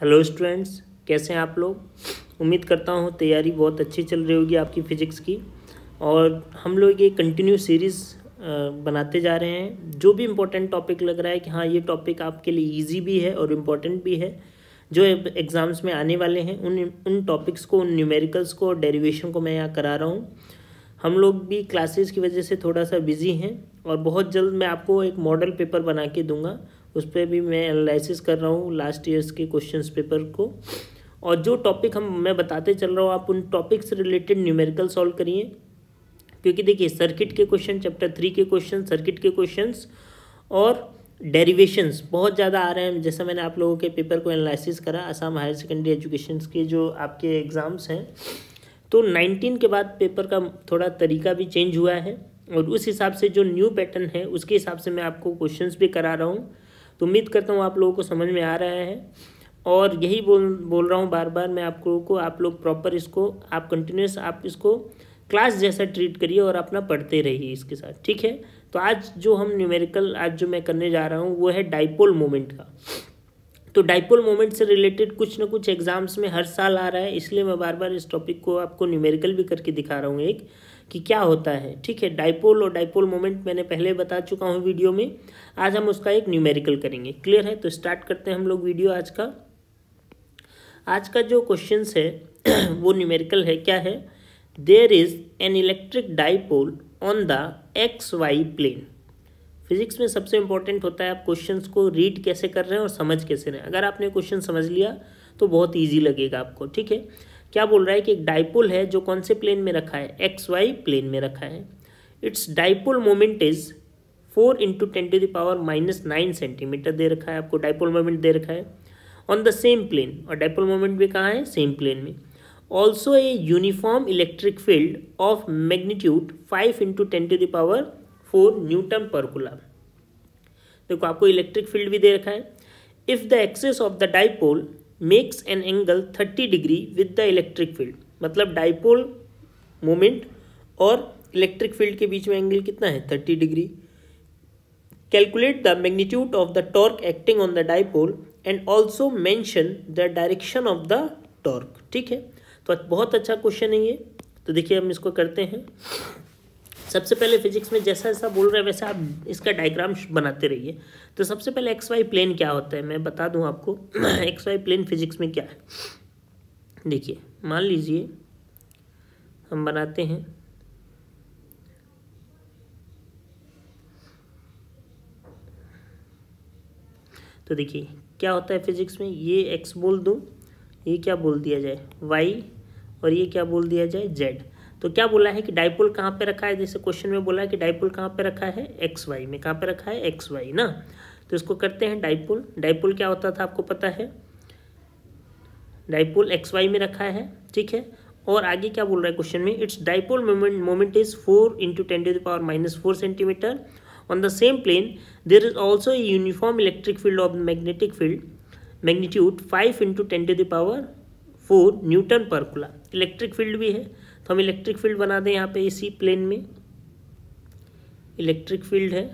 Hello students, कैसे हैं आप लोग? उम्मीद करता हूँ तैयारी बहुत अच्छी चल रही होगी आपकी फ़िज़िक्स की। और हम लोग ये कंटिन्यू सीरीज़ बनाते जा रहे हैं। जो भी इम्पोर्टेंट टॉपिक लग रहा है कि हाँ ये टॉपिक आपके लिए इजी भी है और इम्पोर्टेंट भी है, जो एग्ज़ाम्स में आने वाले हैं, उन उन टॉपिक्स को, उन न्यूमेरिकल्स को और डेरिवेशन को मैं यहाँ करा रहा हूँ। हम लोग भी क्लासेस की वजह से थोड़ा सा बिज़ी हैं और बहुत जल्द मैं आपको एक मॉडल पेपर बना के दूँगा। उस पर भी मैं एनालिसिस कर रहा हूँ लास्ट ईयर्स के क्वेश्चन पेपर को। और जो टॉपिक हम, मैं बताते चल रहा हूँ, आप उन टॉपिक से रिलेटेड न्यूमेरिकल सॉल्व करिए। क्योंकि देखिए सर्किट के क्वेश्चन चैप्टर थ्री के क्वेश्चन सर्किट के क्वेश्चन और डेरिवेशंस बहुत ज़्यादा आ रहे हैं। जैसे मैंने आप लोगों के पेपर को एनालिसिस करा आसाम हायर सेकेंडरी एजुकेशन के जो आपके एग्ज़ाम्स हैं। तो नाइनटीन के बाद पेपर का थोड़ा तरीका भी चेंज हुआ है। और उस हिसाब से जो न्यू पैटर्न है, उसके हिसाब से मैं आपको क्वेश्चंस भी करा रहा हूँ। तो उम्मीद करता हूँ आप लोगों को समझ में आ रहा है। और यही बोल बोल रहा हूँ बार बार मैं आप लोगों को, आप लोग प्रॉपर इसको, आप कंटिन्यूस आप इसको क्लास जैसा ट्रीट करिए और अपना पढ़ते रहिए इसके साथ, ठीक है? तो आज जो हम न्यूमेरिकल आज जो मैं करने जा रहा हूँ वो है डाइपोल मोमेंट का। तो डाइपोल मोमेंट से रिलेटेड कुछ ना कुछ एग्ज़ाम्स में हर साल आ रहा है, इसलिए मैं बार बार इस टॉपिक को आपको न्यूमेरिकल भी करके दिखा रहा हूँ एक। कि क्या होता है, ठीक है? डाइपोल और डाइपोल मोमेंट मैंने पहले बता चुका हूँ वीडियो में। आज हम उसका एक न्यूमेरिकल करेंगे। क्लियर है? तो स्टार्ट करते हैं हम लोग वीडियो आज का। आज का जो क्वेश्चन है, वो न्यूमेरिकल है। क्या है? There is an electric dipole on the X Y plane physics में सबसे इंपॉर्टेंट होता है आप क्वेश्चंस को रीड कैसे कर रहे हैं और समझ कैसे रहे हैं। अगर आपने क्वेश्चन समझ लिया तो बहुत ईजी लगेगा आपको, ठीक है? क्या बोल रहा है कि एक डाइपोल है जो कौन से प्लेन में रखा है? एक्स वाई प्लेन में रखा है। It's dipole moment is four into ten to the power minus nine centimetre दे रखा है आपको डाइपोल मोमेंट दे रखा है। ऑन द सेम प्लेन और डाइपोल मोमेंट भी कहाँ है? सेम प्लेन में। Also a uniform electric field of magnitude five into ten to the power four newton per देखो, आपको इलेक्ट्रिक फ़ील्ड भी दे रखा है। If the axis of the dipole makes an angle thirty degree with the electric field मतलब dipole moment और electric field के बीच में एंगल कितना है? Thirty degree calculate the magnitude of the torque acting on the dipole and also mention the direction of the torque ठीक है? तो बहुत अच्छा क्वेश्चन है ये. तो देखिए हम इसको करते हैं. सबसे पहले फिजिक्स में जैसा जैसा बोल रहे हैं, वैसे आप इसका डायग्राम बनाते रहिए। तो सबसे पहले एक्स वाई प्लेन क्या होता है? मैं बता दूँ आपको एक्स वाई प्लेन फिजिक्स में क्या है? देखिए, मान लीजिए, हम बनाते हैं। तो देखिए, क्या होता है फिजिक्स में? ये एक्स बोल दूँ, ये क्या बोल दिया जाए? वाई और ये क्या बोल दिया जाए? जेड तो क्या बोला है कि डाइपोल कहाँ पे रखा है? जैसे क्वेश्चन में बोला है कि डाइपोल कहाँ पे रखा है? एक्स वाई में। कहाँ पे रखा है? एक्स वाई ना? तो इसको करते हैं डाइपोल डाइपोल क्या होता था आपको पता है? डाइपोल एक्स वाई में रखा है, ठीक है? और आगे क्या बोल रहा है क्वेश्चन में? It's dipole moment moment is four into ten to the power minus four centimetre on the same plane there is also uniform electric field of magnetic field magnitude five into ten to the power four newton per coulomb electric field भी है। तो हम electric field बना दें यहाँ पे इसी plane में। इलेक्ट्रिक फ़ील्ड है।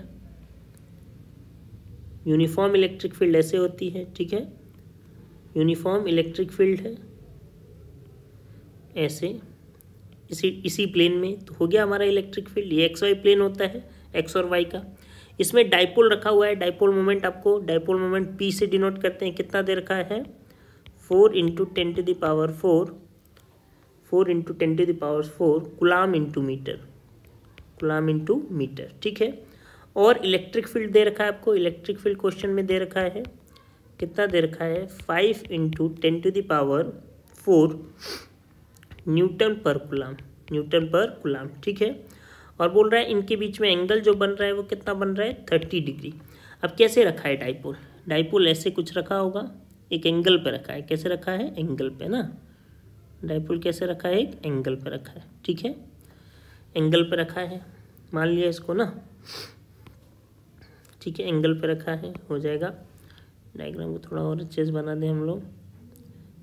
यूनिफॉर्म इलेक्ट्रिक फ़ील्ड ऐसे होती है, ठीक है? यूनिफॉर्म इलेक्ट्रिक फ़ील्ड है। ऐसे। इसी इसी प्लेन में तो हो गया हमारा इलेक्ट्रिक फ़ील्ड ये एक्स वाई प्लेन होता है एक्स और वाई का। इसमें डाइपोल रखा हुआ है। डाइपोल मोमेंट आपको डाइपोल मोमेंट पी से डिनोट करते हैं। कितना दे रखा है? Four into ten to the power four four into ten to the power four coulomb into metre coulomb into metre ठीक है? और इलेक्ट्रिक फ़ील्ड दे रखा है आपको इलेक्ट्रिक फ़ील्ड क्वेश्चन में दे रखा है, कितना दे रखा है? Five into ten to the power four newton per coulomb newton पर गुलाम ठीक है? और बोल रहा है इनके बीच में एंगल जो बन रहा है वो कितना बन रहा है? Thirty degree. अब कैसे रखा है डाइपोल डाइपोल ऐसे कुछ रखा होगा, एक एंगल पे रखा है। कैसे रखा है? एंगल पे ना? डाइपोल कैसे रखा है? एक एंगल पे रखा है, ठीक है? एंगल पे रखा है, मान लिया इसको ना? ठीक है, एंगल पे रखा है, हो जाएगा। डायग्राम को थोड़ा और अच्छे से बना दें हम लोग।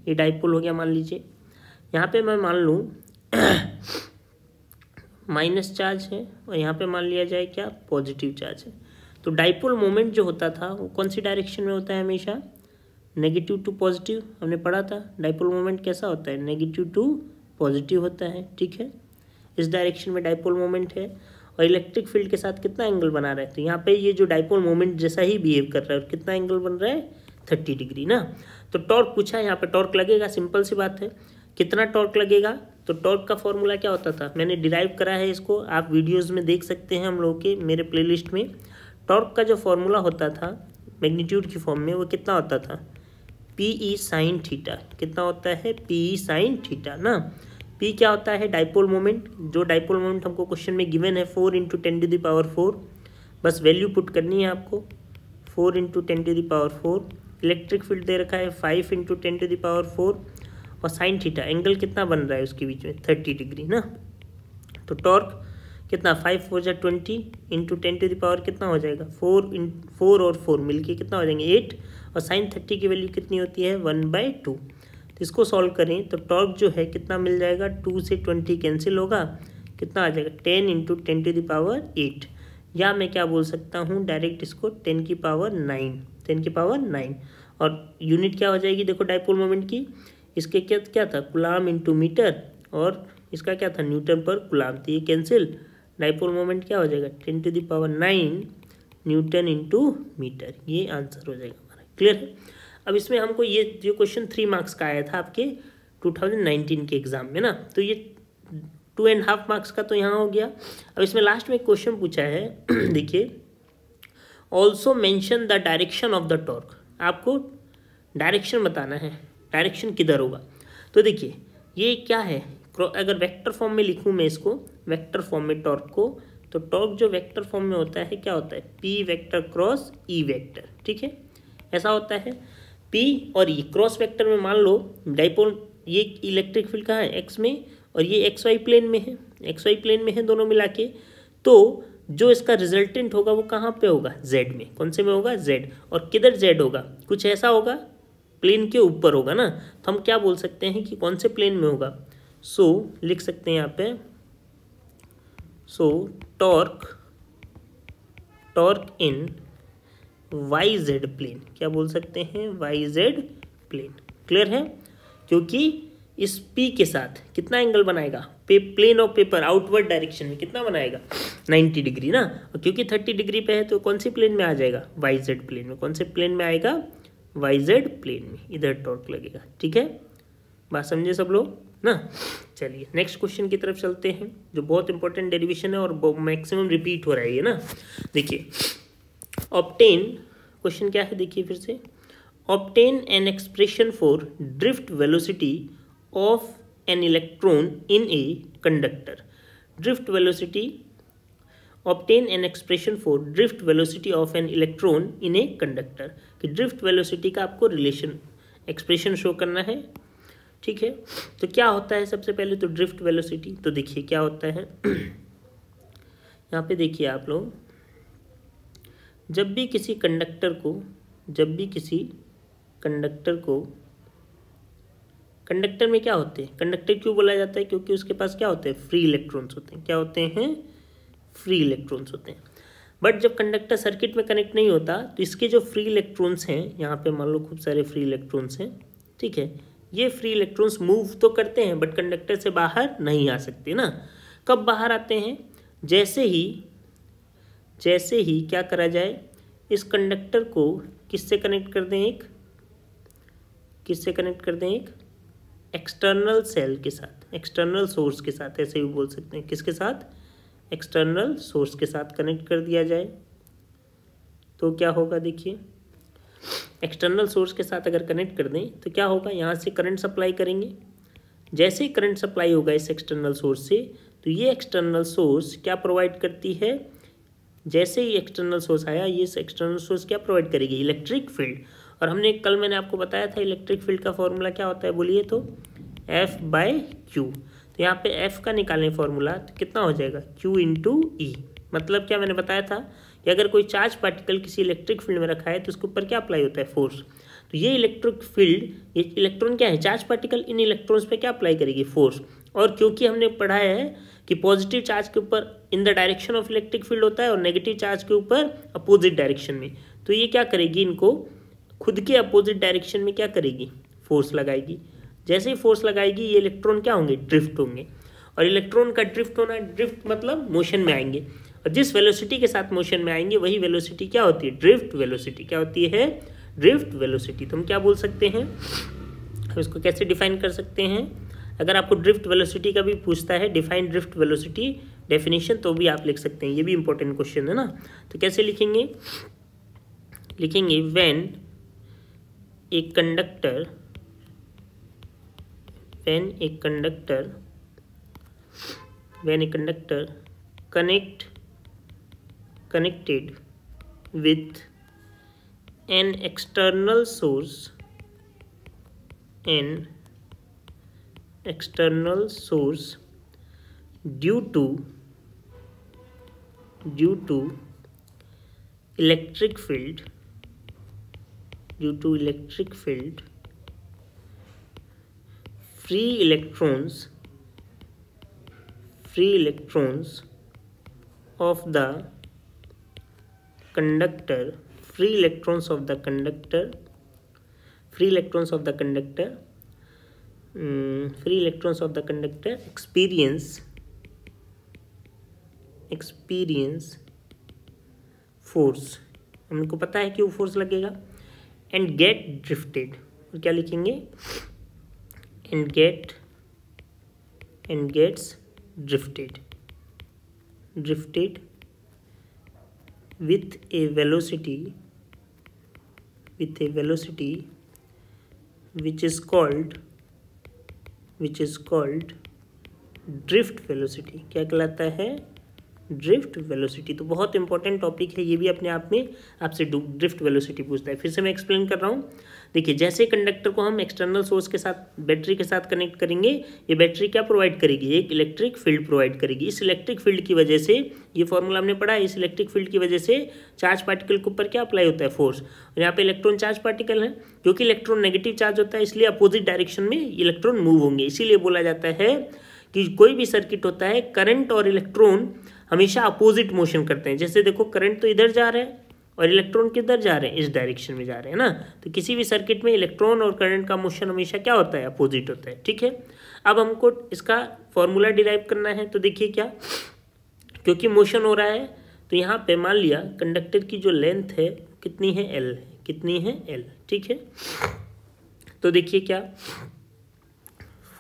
ये डाइपोल हो गया, मान लीजिए। यहाँ पे मैं मान लूँ, माइनस चार्ज है और यहाँ पे मान लिया जाए क्या? पॉजिटिव चार्ज है। तो डाइपोल मोमेंट जो होता था, वो कौन सी डायरेक्शन में होता है हमेशा? नेगेटिव टू पॉजिटिव हमने पढ़ा था। डाइपोल मोमेंट कैसा होता है? नेगेटिव टू पॉजिटिव होता है, ठीक है? इस डायरेक्शन में डाइपोल मोमेंट है और इलेक्ट्रिक फ़ील्ड के साथ कितना एंगल बना रहा है? तो यहाँ पे ये जो डाइपोल मोमेंट जैसा ही बिहेव कर रहा है और कितना एंगल बन रहा है? थर्टी डिग्री ना? तो टॉर्क पूछा है यहाँ पे टॉर्क लगेगा सिंपल सी बात है। कितना टॉर्क लगेगा? तो टॉर्क का फॉर्मूला क्या होता था? मैंने डिराइव करा है इसको, आप वीडियोज़ में देख सकते हैं हम लोग के, मेरे प्लेलिस्ट में। टॉर्क का जो फॉर्मूला होता था मैग्नीट्यूड की फॉर्म में, वो कितना होता था? पी ई साइन थीटा कितना होता है? पी ई साइन थीटा ना? पी क्या होता है? डाइपोल मोमेंट जो डाइपोल मोमेंट हमको क्वेश्चन में गिवन है four into ten to the power four बस वैल्यू पुट करनी है आपको। Four into ten to the power four electric field दे रखा है five into ten to the power four और साइन थीटा एंगल कितना बन रहा है उसके बीच में? थर्टी डिग्री ना? तो टॉर्क कितना? फाइव फोर जा twenty into ten to the power कितना हो जाएगा? फोर इन फोर और फोर मिलके कितना हो जाएँगे? एट और साइन थर्टी की वैल्यू कितनी होती है? वन बाई टू तो इसको सॉल्व करें तो टॉर्क जो है कितना मिल जाएगा? टू से ट्वेंटी कैंसिल होगा, कितना आ जाएगा? Ten into ten to the power eight या मैं क्या बोल सकता हूँ? डायरेक्ट इसको टेन की पावर नाइन टेन की पावर नाइन और यूनिट क्या हो जाएगी? देखो डाइपोल मोमेंट की। इसके क्या क्या था? गुलाम इंटू मीटर और इसका क्या था? न्यूटन पर गुलाम तो ये कैंसिल डाइपोल मोमेंट क्या हो जाएगा? Ten to the power nine newton into metre ये आंसर हो जाएगा हमारा. क्लियर है? अब इसमें हमको ये जो क्वेश्चन थ्री मार्क्स का आया था आपके 2019 के एग्ज़ाम में ना? तो ये टू एंड हाफ़ मार्क्स का तो यहाँ हो गया. अब इसमें लास्ट में क्वेश्चन पूछा है. देखिए. Also mention the direction of the torque आपको डायरेक्शन बताना है. डायरेक्शन किधर होगा? तो देखिए, ये क्या है? अगर वेक्टर फॉर्म में लिखूँ मैं इसको वेक्टर फॉर्म में टॉर्क को तो टॉर्क जो वेक्टर फॉर्म में होता है, क्या होता है? P vector cross E vector ठीक है? ऐसा होता है। पी और ई क्रॉस वेक्टर में मान लो डाइपोल ये इलेक्ट्रिक फ़ील्ड कहाँ है? एक्स में, और ये एक्स वाई प्लेन में है। एक्स वाई प्लेन में है दोनों मिला के। तो जो इसका रिजल्टेंट होगा वो कहाँ पे होगा? जेड में। कौन से में होगा? जेड और किधर जेड होगा? कुछ ऐसा होगा? प्लेन के ऊपर होगा ना? तो हम क्या बोल सकते हैं कि कौन से प्लेन में होगा? सो so, लिख सकते हैं यहाँ पे। So torque torque in Y Z plane. क्या बोल सकते हैं? Y Z plane. क्लियर है? क्योंकि इस पी के साथ कितना एंगल बनाएगा? पे plane of paper outward direction में कितना बनाएगा? 90 डिग्री ना? और क्योंकि 30 डिग्री पे है तो कौन सी प्लेन में आ जाएगा? वाई जेड प्लेन में। कौन से प्लेन में आएगा? वाई जेड प्लेन में। इधर टॉर्क लगेगा। ठीक है? बात समझे सब लोग? ना? चलिए नेक्स्ट क्वेश्चन की तरफ़ चलते हैं, जो बहुत इंपॉर्टेंट डेरिवेशन है और मैक्सिमम रिपीट हो रहा है ये ना? देखिए ऑप्टेन क्वेश्चन क्या है देखिए फिर से? Obtain an expression for drift velocity of an electron in a conductor drift velocity obtain an expression for drift velocity of an electron in a conductor कि ड्रिफ्ट वेलोसिटी का आपको रिलेशन एक्सप्रेशन शो करना है ठीक है? तो क्या होता है सबसे पहले तो ड्रिफ्ट वेलोसिटी तो देखिए क्या होता है। यहाँ पे देखिए आप लोग। जब भी किसी कंडक्टर को, जब भी किसी कंडक्टर को कंडक्टर में क्या होते हैं? कंडक्टर क्यों बोला जाता है? क्योंकि उसके पास क्या होते हैं? फ्री इलेक्ट्रॉन्स होते हैं। क्या होते हैं? फ्री इलेक्ट्रॉन्स होते हैं। बट जब कंडक्टर सर्किट में कनेक्ट नहीं होता तो इसके जो फ्री इलेक्ट्रॉन्स हैं, यहाँ पे मान लो खूब सारे फ्री इलेक्ट्रॉन्स हैं, ठीक है? ये फ्री इलेक्ट्रॉन्स मूव तो करते हैं बट कंडक्टर से बाहर नहीं आ सकते ना। कब बाहर आते हैं? जैसे ही जैसे ही क्या करा जाए? इस कंडक्टर को किससे कनेक्ट कर दें एक? किससे कनेक्ट कर दें एक? एक्सटर्नल सेल के साथ एक्सटर्नल सोर्स के साथ, ऐसे भी बोल सकते हैं। किसके साथ? एक्सटर्नल सोर्स के साथ कनेक्ट कर दिया जाए। तो क्या होगा देखिए। एक्सटर्नल सोर्स के साथ अगर कनेक्ट कर दें तो क्या होगा? यहाँ से करंट सप्लाई करेंगे। जैसे ही करंट सप्लाई होगा इस एक्सटर्नल सोर्स से तो ये एक्सटर्नल सोर्स क्या प्रोवाइड करती है? जैसे ही एक्सटर्नल सोर्स आया, ये एक्सटर्नल सोर्स क्या प्रोवाइड करेगी? इलेक्ट्रिक फ़ील्ड और हमने, कल मैंने आपको बताया था इलेक्ट्रिक फ़ील्ड का फॉर्मूला क्या होता है, बोलिए तो? एफ़ बाय क्यू तो यहाँ पे एफ़ का निकालें फॉर्मूला तो कितना हो जाएगा? क्यू इंटू ई मतलब क्या मैंने बताया था? कि अगर कोई चार्ज पार्टिकल किसी इलेक्ट्रिक फ़ील्ड में रखा है तो उसके ऊपर क्या अप्लाई होता है फोर्स तो ये इलेक्ट्रिक फ़ील्ड ये इलेक्ट्रॉन क्या है? चार्ज पार्टिकल इन इलेक्ट्रॉन्स पे क्या अप्लाई करेगी फोर्स और क्योंकि हमने पढ़ाया है कि पॉजिटिव चार्ज के ऊपर in the direction of electric field होता है और नेगेटिव चार्ज के ऊपर अपोजिट डायरेक्शन में। तो ये क्या करेगी इनको? खुद के अपोजिट डायरेक्शन में क्या करेगी? फोर्स लगाएगी। जैसे ही फोर्स लगाएगी, ये इलेक्ट्रॉन क्या होंगे? ड्रिफ्ट होंगे। और इलेक्ट्रॉन का ड्रिफ्ट होना ड्रिफ्ट मतलब मोशन में आएँगे। और जिस वेलोसिटी के साथ मोशन में आएँगे, वही वेलोसिटी क्या होती है? ड्रिफ्ट वेलोसिटी क्या होती है? ड्रिफ्ट वेलोसिटी तो हम क्या बोल सकते हैं? हम इसको कैसे डिफाइन कर सकते हैं? अगर आपको ड्रिफ्ट वेलोसिटी का भी पूछता है डिफाइन ड्रिफ्ट वेलोसिटी डेफिनेशन तो भी आप लिख सकते हैं। ये भी इंपॉर्टेंट क्वेश्चन है ना? तो कैसे लिखेंगे? लिखेंगे when a conductor when a conductor when a conductor connect connected with an external source an external source due to due to electric field due to electric field free electrons free electrons of the conductor free electrons of the conductor free electrons of the conductor um, free electrons of the conductor experience experience force हमको पता है कि वो force लगेगा and gate drifted और क्या लिखेंगे and get and gets drifted drifted with a velocity with a velocity which is called which is called drift velocity क्या कहलाता है ड्रिफ्ट वेलोसिटी तो बहुत इंपॉर्टेंट टॉपिक है, ये भी अपने आप में आपसे ड्रिफ्ट वेलोसिटी पूछता है। फिर से मैं एक्सप्लेन कर रहा हूँ। देखिए, जैसे कंडक्टर को हम एक्सटर्नल सोर्स के साथ बैटरी के साथ कनेक्ट करेंगे, ये बैटरी क्या प्रोवाइड करेगी? एक इलेक्ट्रिक फ़ील्ड प्रोवाइड करेगी। इस इलेक्ट्रिक फ़ील्ड की वजह से, ये फॉर्मूला हमने पढ़ा इस इलेक्ट्रिक फ़ील्ड की वजह से चार्ज पार्टिकल के ऊपर क्या अप्लाई होता है? फोर्स और यहाँ पे इलेक्ट्रॉन चार्ज पार्टिकल है क्योंकि इलेक्ट्रॉन नेगेटिव चार्ज होता है, इसलिए अपोजिट डायरेक्शन में इलेक्ट्रॉन मूव होंगे। इसीलिए बोला जाता है कि कोई भी सर्किट होता है करंट और इलेक्ट्रॉन हमेशा अपोजिट मोशन करते हैं। जैसे देखो करंट तो इधर जा रहा है और इलेक्ट्रॉन किधर जा रहे हैं? इस डायरेक्शन में जा रहे हैं ना? तो किसी भी सर्किट में इलेक्ट्रॉन और करंट का मोशन हमेशा क्या होता है? अपोजिट होता है, ठीक है? अब हमको इसका फॉर्मूला डिराइव करना है तो देखिए क्या? क्योंकि मोशन हो रहा है तो यहाँ पे मान लिया कंडक्टर की जो लेंथ है, कितनी है? एल कितनी है? एल ठीक है? तो देखिए क्या?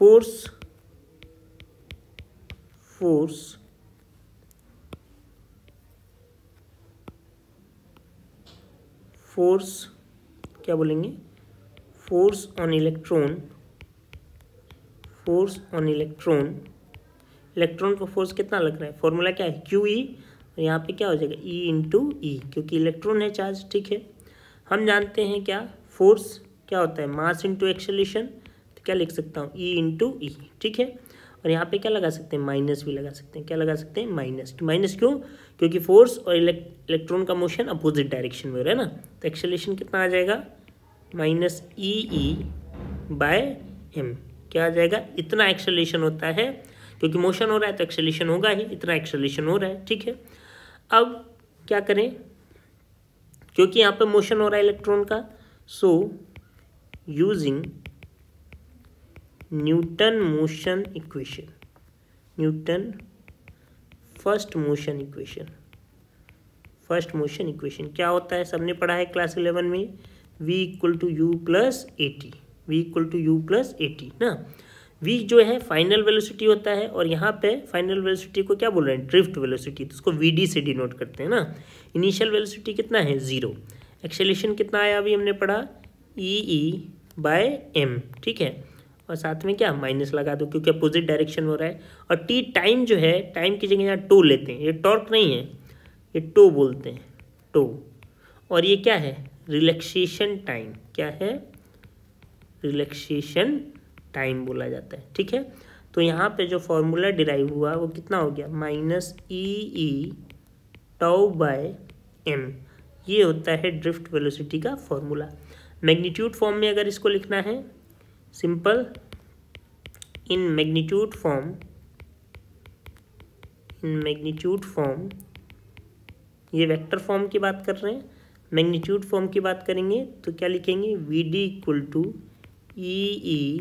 फोर्स फोर्स फोर्स, क्या बोलेंगे? Force on electron, force on electron. Electron को फोर्स कितना लग रहा है? फॉर्मूला क्या है? क्यू ई और यहाँ पे क्या हो जाएगा? ई इंटू ई, क्योंकि इलेक्ट्रॉन है चार्ज, ठीक है। हम जानते हैं क्या? फोर्स क्या होता है? मास इंटू एक्सलेशन तो क्या लिख सकता हूँ? ई इंटू ई, ठीक है। और यहाँ पे क्या लगा सकते हैं? माइनस भी लगा सकते हैं। क्या लगा सकते हैं? माइनस। माइनस क्यों? क्योंकि फोर्स और इलेक्ट्रॉन का मोशन अपोजिट डायरेक्शन में हो रहा है ना? तो एक्सेलेशन कितना आ जाएगा? Minus E E by M क्या आ जाएगा? इतना एक्सेलेशन होता है। क्योंकि मोशन हो रहा है तो एक्सेलेशन होगा ही। इतना एक्सेलेशन हो रहा है। ठीक है। अब क्या करें? क्योंकि यहाँ पे मोशन हो रहा है इलेक्ट्रॉन का so using Newton motion equation. Newton first motion equation. First motion equation क्या होता है? सबने पढ़ा है क्लास इलेवन में। V equal to U plus A T V equal to U plus A T ना? V जो है फाइनल वेलोसिटी होता है और यहाँ पे फाइनल वेलोसिटी को क्या बोल रहे हैं? ड्रिफ्ट वेलोसिटी तो उसको वी डी से डिनोट करते हैं, ना? इनिशियल वेलोसिटी कितना है? ज़ीरो एक्सेलेशन कितना आया? अभी हमने पढ़ा। ई ई बाय एम ठीक है? और साथ में क्या माइनस लगा दो, क्योंकि अपोजिट डायरेक्शन हो रहा है। और टी टाइम जो है टाइम की जगह यहाँ टो लेते हैं। ये टॉर्क नहीं है, ये टो बोलते हैं टो और ये क्या है? रिलैक्सेशन टाइम क्या है? रिलैक्सेशन टाइम बोला जाता है, ठीक है? तो यहाँ पे जो फॉर्मूला डिराइव हुआ, वो कितना हो गया? Minus E E tau by M ये होता है ड्रिफ्ट वेलोसिटी का फॉर्मूला मैग्नीट्यूड फॉर्म में अगर इसको लिखना है simple in magnitude form, in magnitude form, ये वेक्टर फॉर्म की बात कर रहे हैं, मैग्नीट्यूड फॉर्म की बात करेंगे तो क्या लिखेंगे? V D equal to E E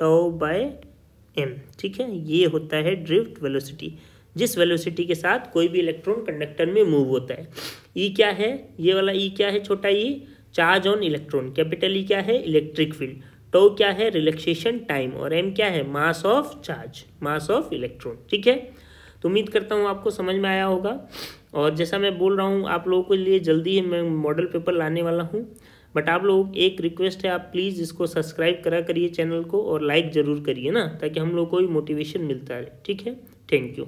tau by M ठीक है? ये होता है ड्रिफ्ट वेलोसिटी, जिस वेलोसिटी के साथ कोई भी इलेक्ट्रॉन कंडक्टर में मूव होता है। ई e क्या है? ये वाला ई e क्या है? छोटा E charge on electron, capital E क्या है? Electric field. टो क्या है? रिलैक्सेशन टाइम और एम क्या है? Mass of charge mass of electron ठीक है? तो उम्मीद करता हूँ आपको समझ में आया होगा। और जैसा मैं बोल रहा हूँ, आप लोगों के लिए जल्दी ही मैं मॉडल पेपर लाने वाला हूँ। बट आप लोग एक रिक्वेस्ट है, आप प्लीज़ इसको सब्सक्राइब करा करिए चैनल को और लाइक ज़रूर करिए ना, ताकि हम लोग को भी मोटिवेशन मिलता रहे, ठीक है? Thank you